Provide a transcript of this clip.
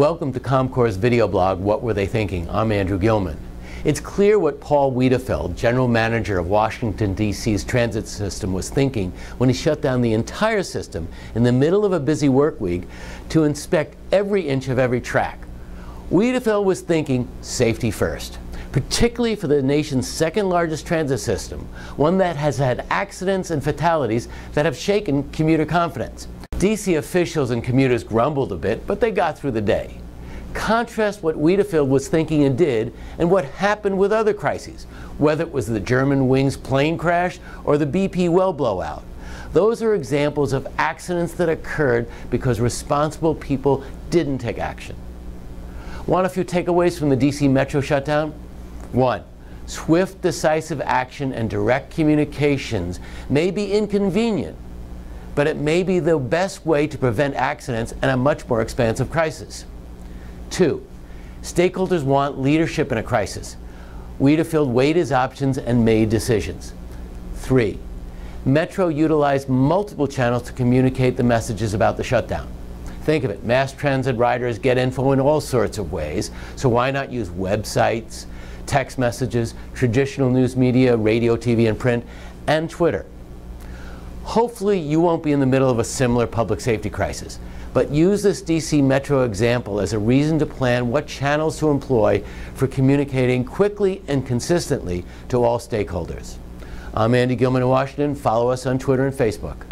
Welcome to CommCore's video blog, What Were They Thinking? I'm Andrew Gilman. It's clear what Paul Wiedefeld, general manager of Washington, D.C.'s transit system, was thinking when he shut down the entire system in the middle of a busy work week to inspect every inch of every track. Wiedefeld was thinking safety first, particularly for the nation's second largest transit system, one that has had accidents and fatalities that have shaken commuter confidence. DC officials and commuters grumbled a bit, but they got through the day. Contrast what Wiedefeld was thinking and did and what happened with other crises, whether it was the Germanwings plane crash or the BP well blowout. Those are examples of accidents that occurred because responsible people didn't take action. Want a few takeaways from the DC Metro shutdown? One, swift, decisive action and direct communications may be inconvenient, but it may be the best way to prevent accidents and a much more expansive crisis. Two, stakeholders want leadership in a crisis. Wiedefeld weighed his options and made decisions. Three, Metro utilized multiple channels to communicate the messages about the shutdown. Think of it, mass transit riders get info in all sorts of ways, so why not use websites, text messages, traditional news media, radio, TV, and print, and Twitter? Hopefully you won't be in the middle of a similar public safety crisis, but use this DC Metro example as a reason to plan what channels to employ for communicating quickly and consistently to all stakeholders. I'm Andy Gilman in Washington. Follow us on Twitter and Facebook.